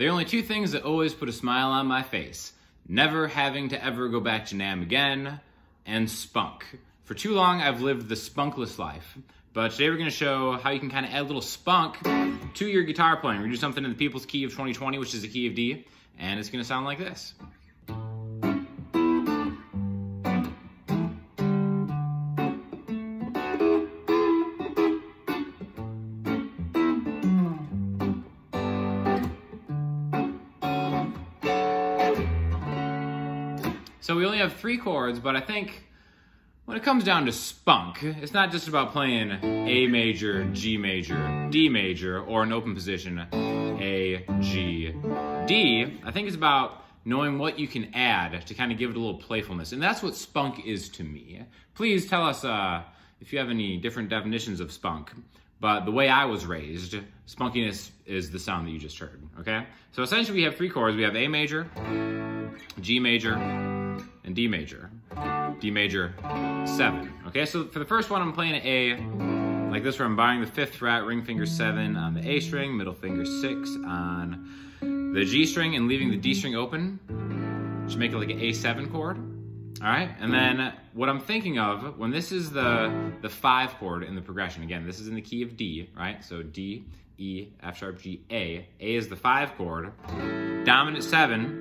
There are only two things that always put a smile on my face never having to ever go back to NAM again, and spunk. For too long, I've lived the spunkless life. But today we're gonna show how you can kind of add a little spunk to your guitar playing. We're gonna do something in the people's key of 2020, which is the key of D, and it's gonna sound like this. So we only have three chords, but I think when it comes down to spunk, it's not just about playing A major, G major, D major, or an open position, A, G, D. I think it's about knowing what you can add to kind of give it a little playfulness. And that's what spunk is to me. Please tell us uh, if you have any different definitions of spunk. But the way I was raised, spunkiness is the sound that you just heard, okay? So essentially we have three chords. We have A major, G major, and D major. D major, seven. Okay, so for the first one, I'm playing an A, like this, where I'm buying the fifth fret, ring finger seven on the A string, middle finger six on the G string, and leaving the D string open. Just make it like an A7 chord. All right, and then what I'm thinking of when this is the the five chord in the progression. Again, this is in the key of D, right? So D, E, F sharp, G, A. A is the five chord. Dominant seven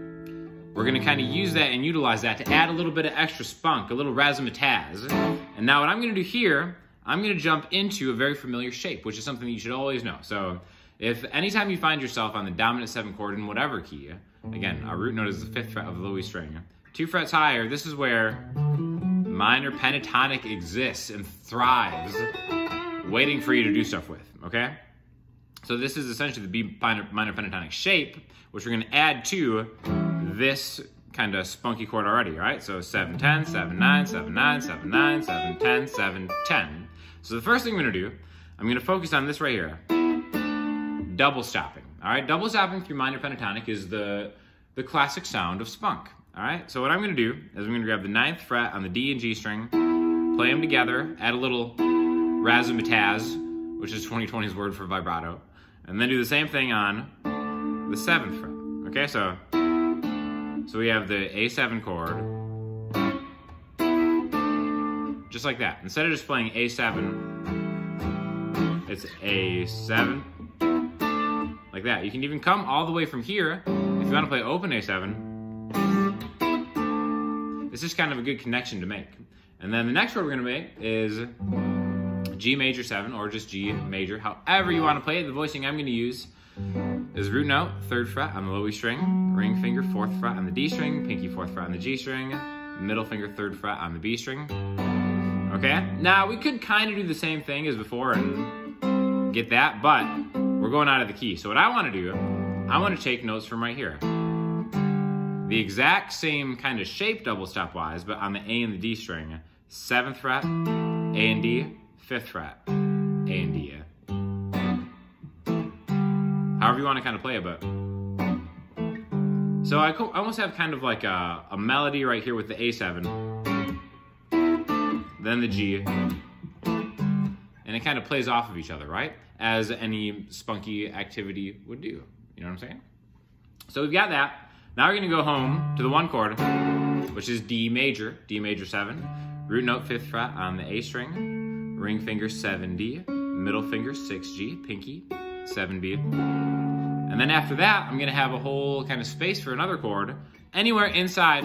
we're gonna kind of use that and utilize that to add a little bit of extra spunk, a little razzmatazz. And now what I'm gonna do here, I'm gonna jump into a very familiar shape, which is something that you should always know. So if anytime you find yourself on the dominant seven chord in whatever key, again, our root note is the fifth fret of the E string, two frets higher, this is where minor pentatonic exists and thrives, waiting for you to do stuff with, okay? So this is essentially the B minor, minor pentatonic shape, which we're gonna add to this kind of spunky chord already, right? So 7, 10, 7, 9, 7, 9, 7, 9, 7, 10, 7, 10. So the first thing I'm gonna do, I'm gonna focus on this right here. Double stopping, all right? Double stopping through minor pentatonic is the, the classic sound of spunk, all right? So what I'm gonna do is I'm gonna grab the ninth fret on the D and G string, play them together, add a little razzmatazz, which is 2020's word for vibrato, and then do the same thing on the seventh fret, okay? So so we have the A7 chord, just like that. Instead of just playing A7, it's A7, like that. You can even come all the way from here if you want to play open A7. It's just kind of a good connection to make. And then the next chord we're going to make is G major 7 or just G major, however you want to play it. The voicing I'm going to use is root note, third fret on the low E string, ring finger, fourth fret on the D string, pinky, fourth fret on the G string, middle finger, third fret on the B string. Okay? Now, we could kind of do the same thing as before and get that, but we're going out of the key. So what I want to do, I want to take notes from right here. The exact same kind of shape double stop wise, but on the A and the D string. Seventh fret, A and D, fifth fret, A and D. However you want to kind of play it, but. So I almost have kind of like a, a melody right here with the A7, then the G, and it kind of plays off of each other, right? As any spunky activity would do. You know what I'm saying? So we've got that. Now we're gonna go home to the one chord, which is D major, D major seven, root note fifth fret on the A string, ring finger 7D, middle finger 6G, pinky 7B. And then after that, I'm gonna have a whole kind of space for another chord anywhere inside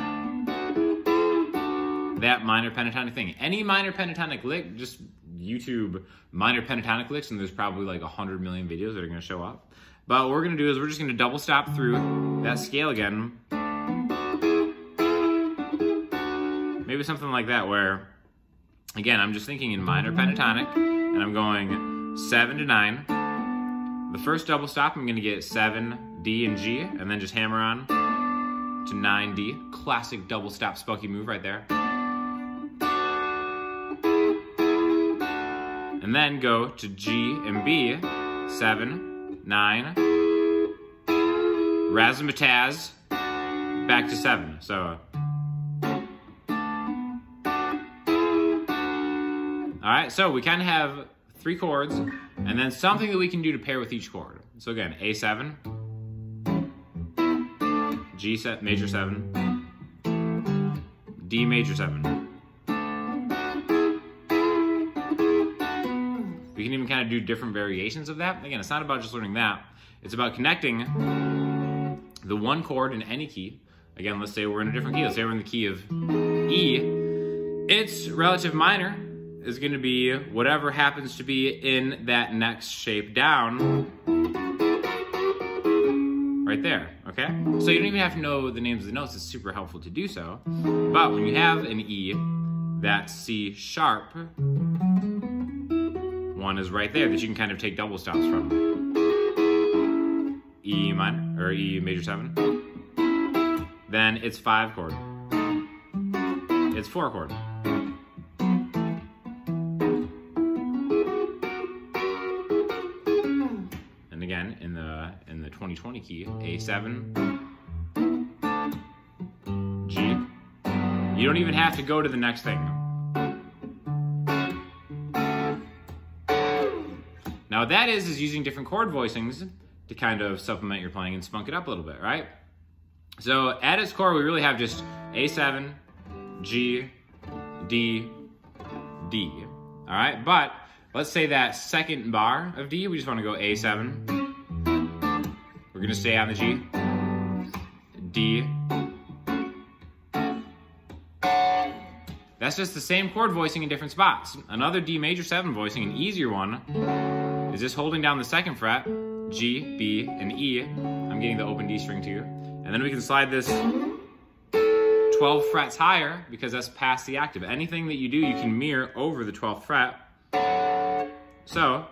that minor pentatonic thing. Any minor pentatonic lick, just YouTube minor pentatonic licks, and there's probably like a hundred million videos that are gonna show up. But what we're gonna do is we're just gonna double stop through that scale again. Maybe something like that where, again, I'm just thinking in minor pentatonic, and I'm going seven to nine, the first double stop, I'm gonna get seven, D and G, and then just hammer on to nine D. Classic double stop spunky move right there. And then go to G and B, seven, nine, razzmatazz, back to seven. So, all right, so we kind of have three chords, and then something that we can do to pair with each chord. So again, A7, G set major seven, D major seven. We can even kind of do different variations of that. Again, it's not about just learning that. It's about connecting the one chord in any key. Again, let's say we're in a different key. Let's say we're in the key of E. Its relative minor is going to be whatever happens to be in that next shape down right there, okay? So you don't even have to know the names of the notes, it's super helpful to do so. But when you have an E, that C sharp one is right there that you can kind of take double stops from. E minor, or E major seven. Then it's five chord. It's four chord. Again in the in the 2020 key, A7, G. You don't even have to go to the next thing. Now what that is is using different chord voicings to kind of supplement your playing and spunk it up a little bit, right? So at its core, we really have just A7, G, D, D. All right, but let's say that second bar of D, we just want to go A7, we're gonna stay on the G. D. That's just the same chord voicing in different spots. Another D major 7 voicing, an easier one, is just holding down the second fret, G, B, and E. I'm getting the open D string too. And then we can slide this 12 frets higher because that's past the octave. Anything that you do, you can mirror over the 12th fret. So,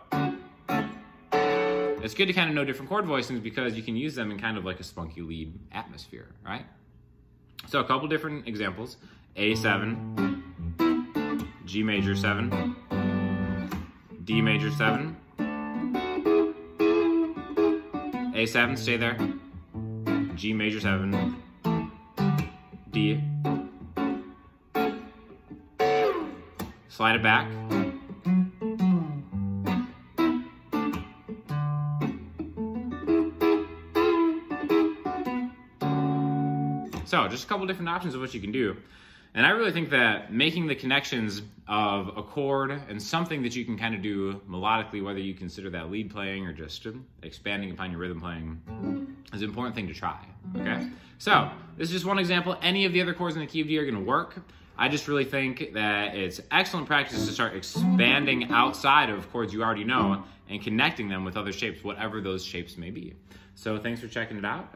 it's good to kind of know different chord voicings because you can use them in kind of like a spunky lead atmosphere, right? So a couple different examples. A7, G major 7, D major 7, A7, stay there, G major 7, D, slide it back, So just a couple different options of what you can do. And I really think that making the connections of a chord and something that you can kind of do melodically, whether you consider that lead playing or just expanding upon your rhythm playing, is an important thing to try. Okay? So, this is just one example. Any of the other chords in the key of D are going to work. I just really think that it's excellent practice to start expanding outside of chords you already know and connecting them with other shapes, whatever those shapes may be. So, thanks for checking it out.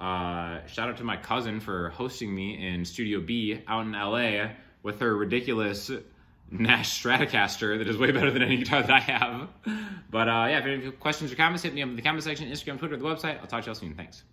Uh, shout out to my cousin for hosting me in Studio B out in LA with her ridiculous Nash Stratocaster that is way better than any guitar that I have. But uh, yeah, if you have any questions or comments, hit me up in the comment section, Instagram, Twitter, the website. I'll talk to you all soon. Thanks.